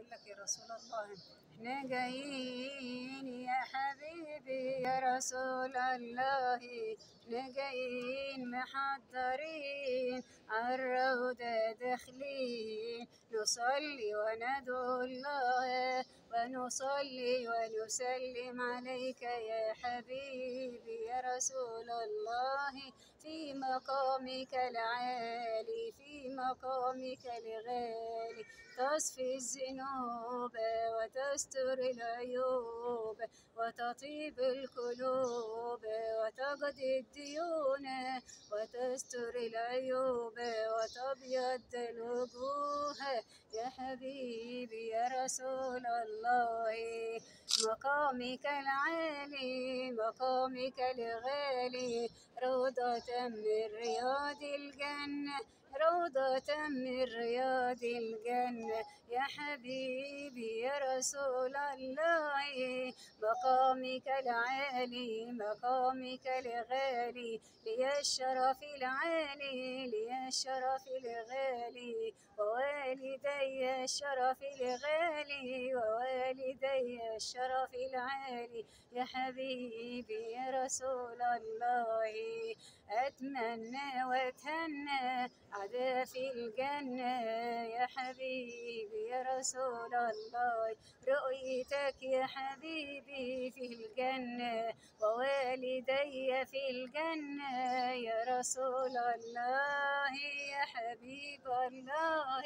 يقول لك يا رسول الله إحنا جايين يا حبيبي يا رسول الله إحنا جايين محضرين عالروضة داخلين نصلي وندعو الله ونصلي ونسلم عليك يا حبيبي يا رسول الله في مقامك العالي في مقامك الغالي تصفي الذنوب وتستر العيوب وتطيب القلوب وتقضي الديون وتستر العيوب وتبيض الوجوه. يا حبيبي يا رسول الله. مقامك العالي مقامك الغالي. روضة من رياض الجنة روضة من رياض الجنة. يا حبيبي يا رسول الله. مقامك العالي مقامك الغالي. لي الشرف العالي لي الشرف الغالي. ووالدي الشرف الغالي ووالدي الشرف العالي. يا حبيبي يا رسول الله. أتمنى وأتهنى عدا في الجنة. يا حبيبي. رسول الله. رؤيتك يا حبيبي في الجنة ووالدي في الجنة. يا رسول الله يا حبيب الله.